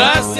ignorância.